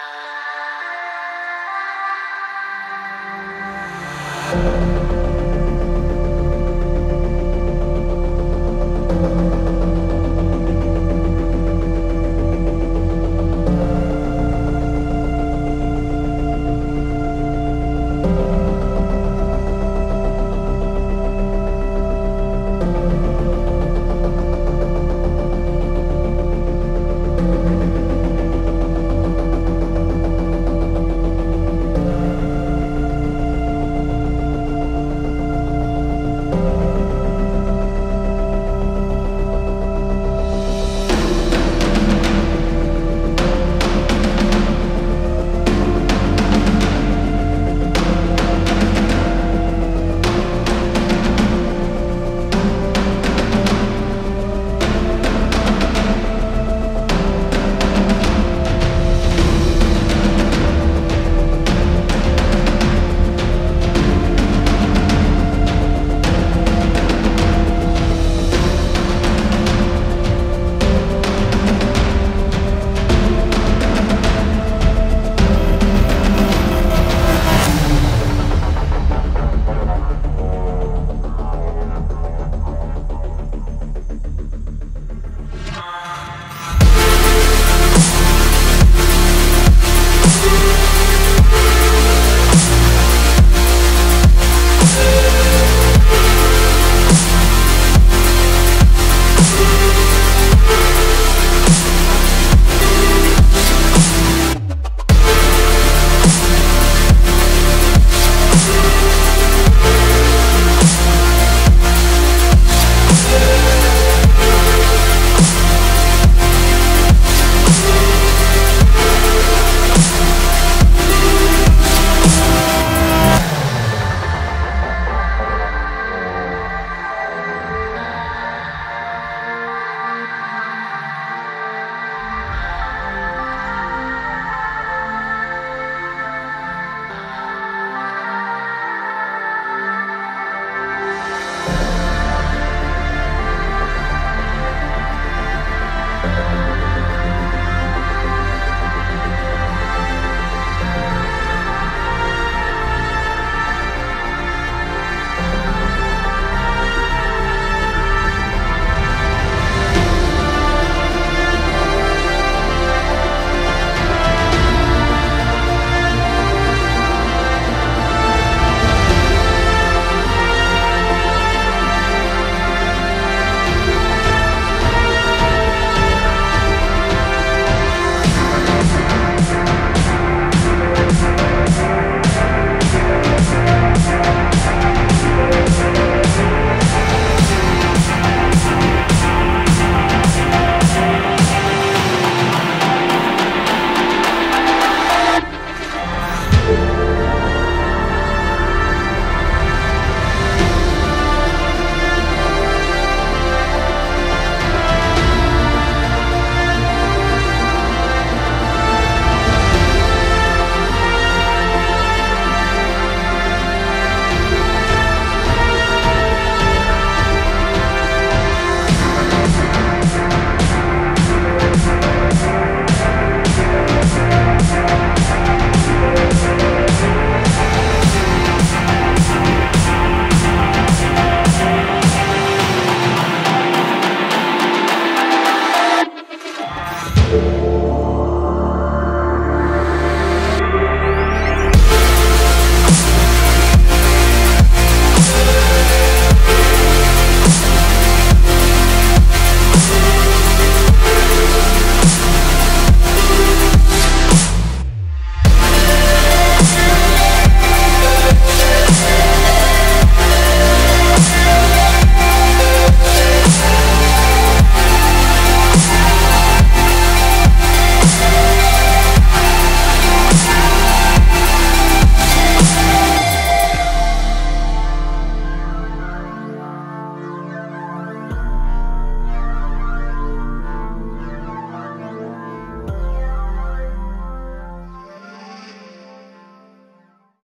Ah.